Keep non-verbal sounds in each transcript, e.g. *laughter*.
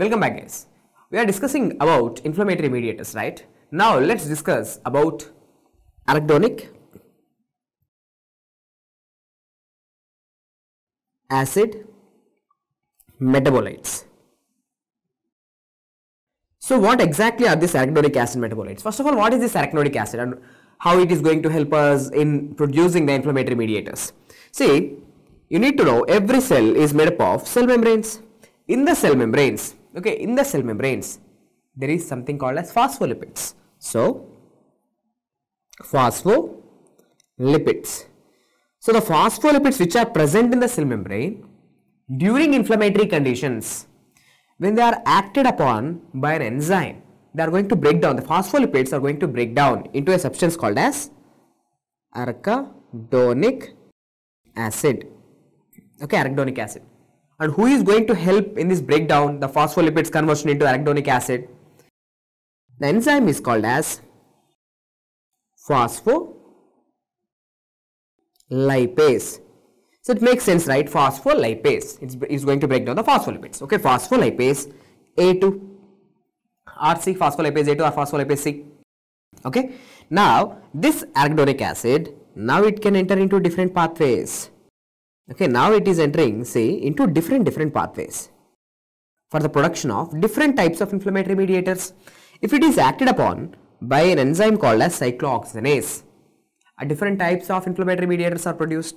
Welcome back guys. We are discussing about inflammatory mediators, right? Now let's discuss about arachidonic acid metabolites. So what exactly are these arachidonic acid metabolites? First of all, what is this arachidonic acid and how it is going to help us in producing the inflammatory mediators? See, you need to know every cell is made up of cell membranes. In the cell membranes, okay, in the cell membranes, there is something called as phospholipids. So, phospholipids. So, the phospholipids which are present in the cell membrane during inflammatory conditions, when they are acted upon by an enzyme, they are going to break down, the phospholipids are going to break down into a substance called as arachidonic acid. Okay, arachidonic acid. And who is going to help in this breakdown, the phospholipids conversion into arachidonic acid? The enzyme is called as phospholipase. So it makes sense, right? Phospholipase. It's, going to break down the phospholipids. Okay, phospholipase A2, RC, phospholipase A2 or phospholipase C. Okay. Now, this arachidonic acid, now it can enter into different pathways. Okay, now it is entering, say, into different different pathways for the production of different types of inflammatory mediators. If it is acted upon by an enzyme called as cyclooxygenase, a different types of inflammatory mediators are produced.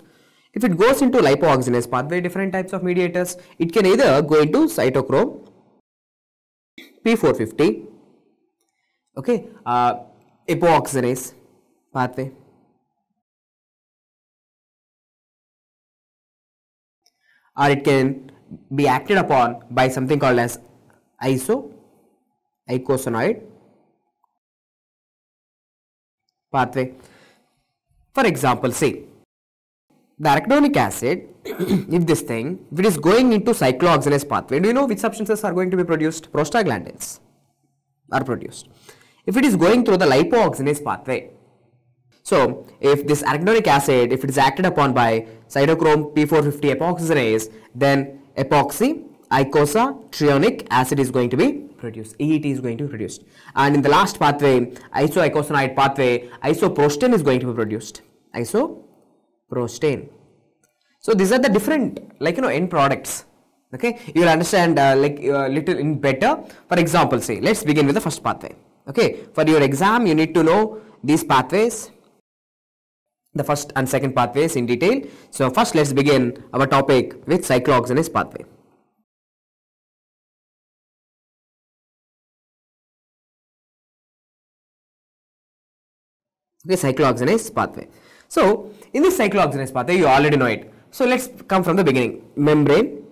If it goes into lipoxygenase pathway, different types of mediators, it can either go into cytochrome P450, okay, uh, pathway. Or it can be acted upon by something called as iso icosanoid pathway. For example, say the arachidonic acid, *clears throat* if this thing, if it is going into cyclooxygenase pathway, do you know which substances are going to be produced? Prostaglandins are produced. If it is going through the lipoxygenase pathway, so if this arachidonic acid, if it is acted upon by cytochrome P450 epoxygenase, then epoxy icosaptrionic acid is going to be produced. EET is going to be produced. And in the last pathway, isoeicosanoid pathway, isoprostane is going to be produced. Isoprostane. So these are the different, like you know, end products. Okay, you will understand uh, like uh, little in better. For example, say let's begin with the first pathway. Okay, for your exam, you need to know these pathways the first and second pathways in detail. So first let's begin our topic with cyclooxygenase pathway. Okay, cyclooxygenase pathway. So in this cyclooxygenase pathway, you already know it. So let's come from the beginning. Membrane,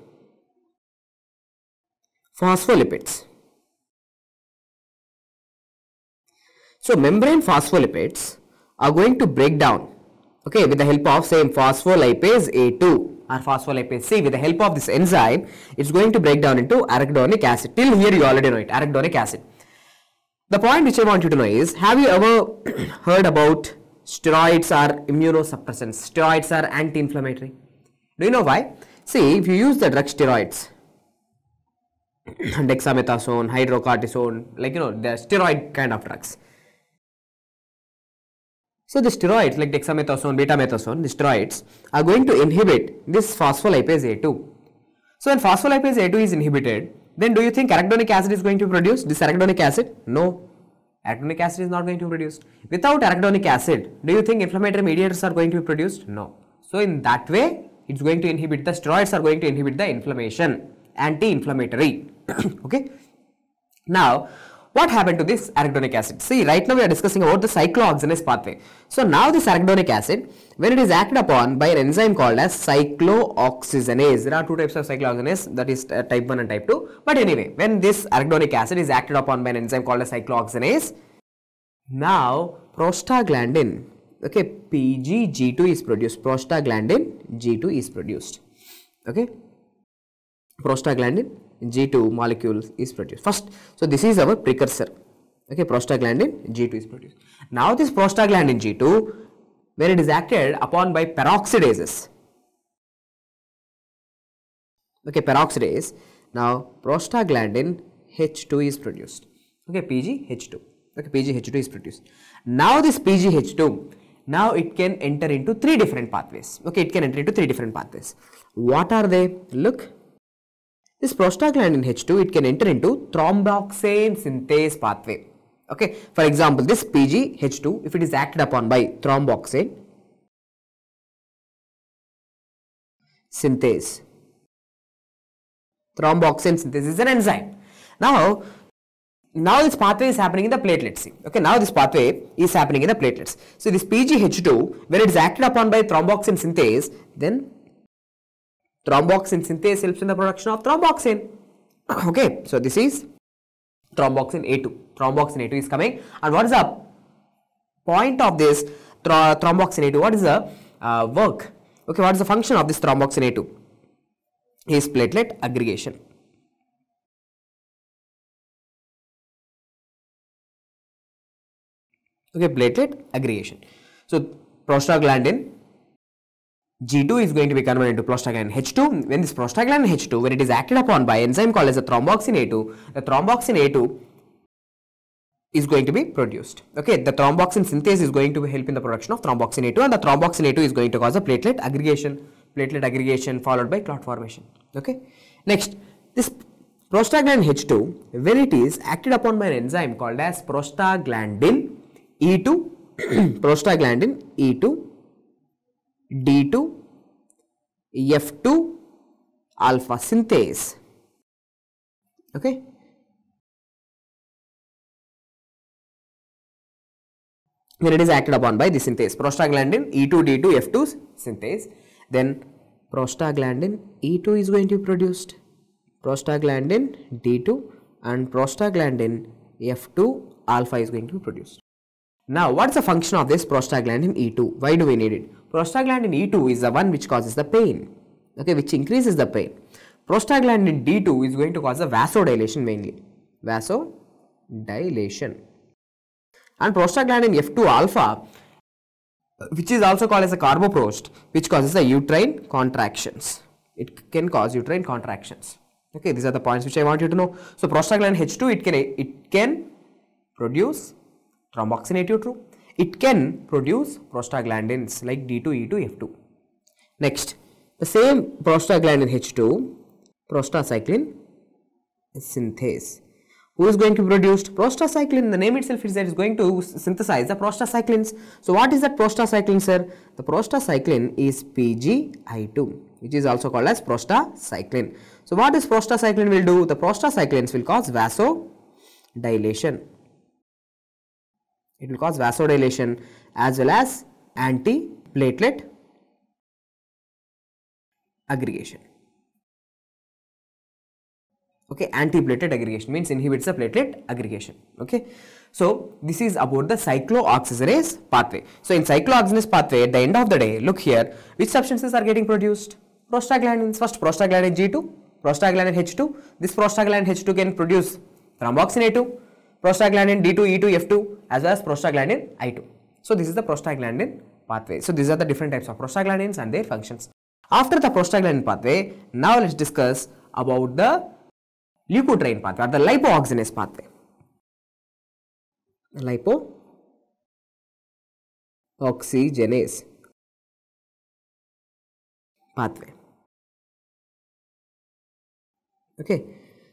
phospholipids. So membrane phospholipids are going to break down okay with the help of same phospholipase A2 or phospholipase C with the help of this enzyme it's going to break down into arachidonic acid. Till here you already know it arachidonic acid. The point which I want you to know is have you ever *clears throat* heard about steroids are immunosuppressants? Steroids are anti-inflammatory. Do you know why? See if you use the drug steroids *clears throat* dexamethasone hydrocortisone like you know the steroid kind of drugs so the steroids like dexamethasone, betamethasone, the steroids are going to inhibit this phospholipase A2. So when phospholipase A2 is inhibited, then do you think arachidonic acid is going to produce? This arachidonic acid? No. Arachidonic acid is not going to be produced. Without arachidonic acid, do you think inflammatory mediators are going to be produced? No. So in that way, it's going to inhibit the steroids are going to inhibit the inflammation, anti-inflammatory. *coughs* okay. Now, what happened to this arachidonic acid? See, right now we are discussing about the cyclooxygenase pathway. So now this arachidonic acid, when it is acted upon by an enzyme called as cyclooxygenase, there are two types of cyclooxygenase, that is uh, type 1 and type 2. But anyway, when this arachidonic acid is acted upon by an enzyme called as cyclooxygenase, now prostaglandin, okay, PGG2 is produced, prostaglandin G2 is produced, okay, prostaglandin G2 molecule is produced. First, so this is our precursor. Okay, prostaglandin G2 is produced. Now this prostaglandin G2, when it is acted upon by peroxidases, okay, peroxidase, Now prostaglandin H2 is produced. Okay, PGH2. Okay, PGH2 is produced. Now this PGH2, now it can enter into three different pathways. Okay, it can enter into three different pathways. What are they? Look, this prostaglandin H2, it can enter into thromboxane synthase pathway. Okay, for example, this PGH2, if it is acted upon by thromboxane synthase, thromboxane synthase is an enzyme. Now, now this pathway is happening in the platelets. Okay, now this pathway is happening in the platelets. So this PGH2, when it is acted upon by thromboxane synthase, then thromboxane synthase helps in the production of thromboxane. Okay, so this is thromboxane A2. Thromboxane A2 is coming. And what is the point of this thro thromboxane A2? What is the uh, work? Okay, what is the function of this thromboxane A2? Is platelet aggregation. Okay, platelet aggregation. So prostaglandin G2 is going to be converted into prostaglandin H2. When this prostaglandin H2, when it is acted upon by enzyme called as a thromboxane A2, the thromboxane A2 is going to be produced. Okay, the thromboxane synthase is going to help in the production of thromboxane A2 and the thromboxane A2 is going to cause a platelet aggregation, platelet aggregation followed by clot formation. Okay, next this prostaglandin H2, when it is acted upon by an enzyme called as prostaglandin E2, *clears throat* prostaglandin E2 D2, F2 alpha synthase. Okay. When it is acted upon by the synthase, prostaglandin E2, D2, F2 synthase, then prostaglandin E2 is going to be produced. Prostaglandin D2 and prostaglandin F2 alpha is going to be produced. Now, what is the function of this prostaglandin E2? Why do we need it? Prostaglandin E2 is the one which causes the pain, okay, which increases the pain. Prostaglandin D2 is going to cause a vasodilation mainly, vasodilation. And prostaglandin F2 alpha, which is also called as a carboprost, which causes the uterine contractions. It can cause uterine contractions. Okay, these are the points which I want you to know. So, prostaglandin H2, it can it can produce thromboxane A2 It can produce prostaglandins like D2, E2, F2. Next, the same prostaglandin H2, prostacyclin synthase. Who is going to produce? Prostacyclin, the name itself is that is going to synthesize the prostacyclins. So, what is that prostacyclin, sir? The prostacyclin is PGI2, which is also called as prostacyclin. So, what is prostacyclin will do? The prostacyclins will cause vasodilation it will cause vasodilation as well as anti-platelet aggregation. Okay, anti-platelet aggregation means inhibits the platelet aggregation. Okay, so this is about the cyclooxygenase pathway. So in cyclooxygenase pathway, at the end of the day, look here, which substances are getting produced? Prostaglandins. First, prostaglandin G2, prostaglandin H2. This prostaglandin H2 can produce thromboxane A2 prostaglandin D2, E2, F2 as well as prostaglandin I2. So this is the prostaglandin pathway. So these are the different types of prostaglandins and their functions. After the prostaglandin pathway, now let's discuss about the leukotriene pathway or the lipooxygenase pathway. Lipooxygenase pathway. Okay,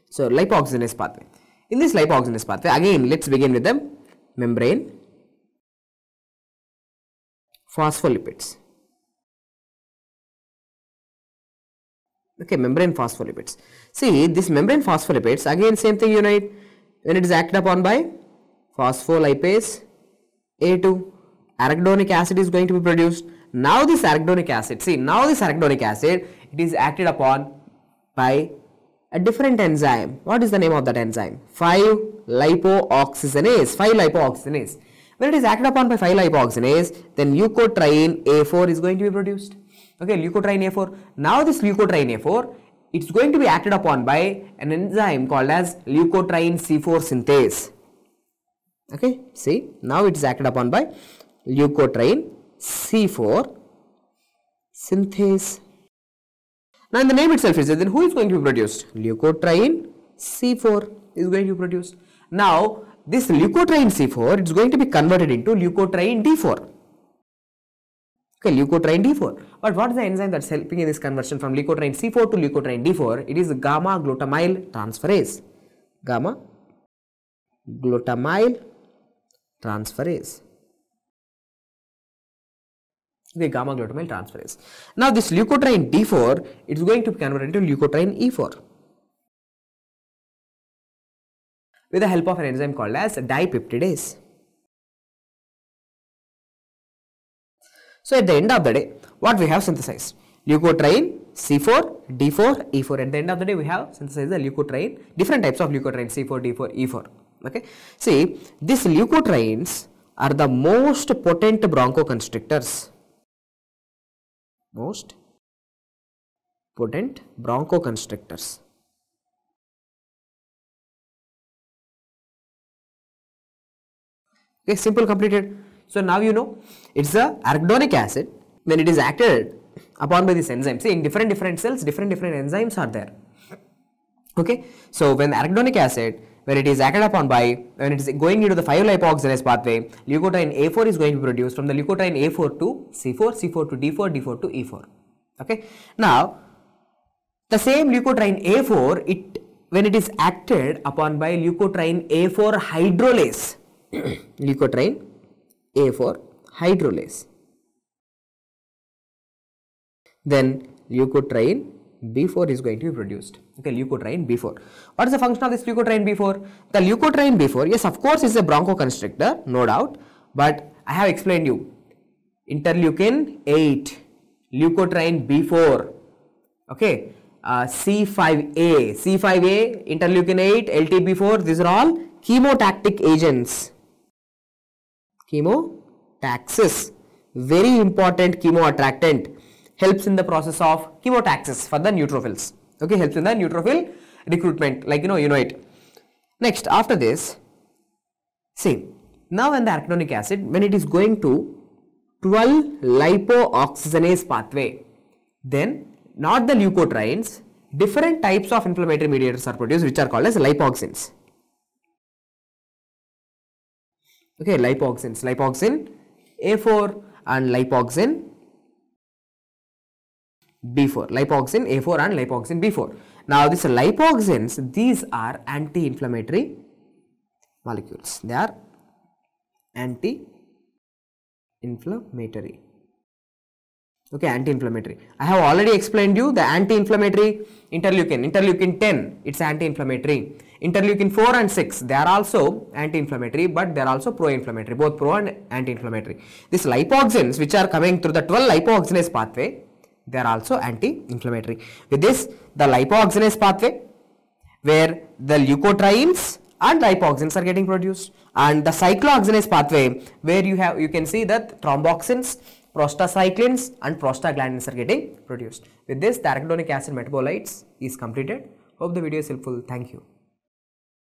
so lipoxygenase pathway. In this lipooxygenase pathway, again let's begin with the membrane phospholipids. Okay, membrane phospholipids. See, this membrane phospholipids, again same thing unite when it is acted upon by phospholipase A2, arachidonic acid is going to be produced. Now this arachidonic acid, see now this arachidonic acid, it is acted upon by a different enzyme. What is the name of that enzyme? 5-lipooxygenase. 5-lipooxygenase. When it is acted upon by 5-lipooxygenase, then leukotriene A4 is going to be produced. Okay, leukotriene A4. Now this leukotriene A4, it's going to be acted upon by an enzyme called as leukotriene C4 synthase. Okay, see, now it is acted upon by leukotriene C4 synthase. Now in the name itself is then who is going to be produced? Leukotriene C4 is going to be produced. Now this leukotriene C4 is going to be converted into leukotriene D4. Okay, leukotriene D4. But what is the enzyme that's helping in this conversion from leukotriene C4 to leukotriene D4? It is gamma glutamyl transferase. Gamma glutamyl transferase the gamma glutamyl transferase. Now this leukotriene D4 it is going to be converted into leukotriene E4 with the help of an enzyme called as dipeptidase. So at the end of the day what we have synthesized? Leukotriene C4 D4 E4 at the end of the day we have synthesized the leukotriene different types of leukotriene C4 D4 E4 okay? See these leukotrienes are the most potent bronchoconstrictors most potent bronchoconstrictors. Okay, simple completed. So now you know it's a arachidonic acid when it is acted upon by this enzyme. See in different different cells, different different enzymes are there. Okay, so when arachidonic acid when it is acted upon by when it is going into the 5 lipoxygenase pathway leukotriene A4 is going to be produced from the leukotriene A4 to C4 C4 to D4 D4 to E4 okay? Now the same leukotriene A4 it when it is acted upon by leukotriene A4 hydrolase *clears throat* leukotriene A4 hydrolase. Then leukotriene B4 is going to be produced. Okay, leukotriene B4. What is the function of this leukotriene B4? The leukotriene B4, yes, of course, is a bronchoconstrictor, no doubt. But I have explained you. Interleukin 8, leukotriene B4. Okay, uh, C5A, C5A, interleukin 8, LTB4. These are all chemotactic agents. Chemotaxis, very important chemoattractant helps in the process of chemotaxis for the neutrophils. Okay, helps in the neutrophil recruitment, like you know, you know it. Next, after this, see, now when the arachidonic acid, when it is going to 12 lipooxygenase pathway, then not the leukotrienes, different types of inflammatory mediators are produced which are called as lipoxins. Okay, lipoxins, lipoxin A4 and lipoxin B4, lipoxin A4 and lipoxin B4. Now these lipoxins, these are anti-inflammatory molecules. They are anti-inflammatory. Okay, anti-inflammatory. I have already explained you the anti-inflammatory interleukin, interleukin 10, it's anti-inflammatory. Interleukin 4 and 6, they are also anti-inflammatory, but they are also pro-inflammatory, both pro and anti-inflammatory. These lipoxins, which are coming through the 12 lipoxygenase pathway, they are also anti-inflammatory. With this, the lipoxygenase pathway, where the leukotrienes and lipoxins are getting produced, and the cyclooxygenase pathway, where you have you can see that thromboxanes, prostacyclins, and prostaglandins are getting produced. With this, the arachidonic acid metabolites is completed. Hope the video is helpful. Thank you.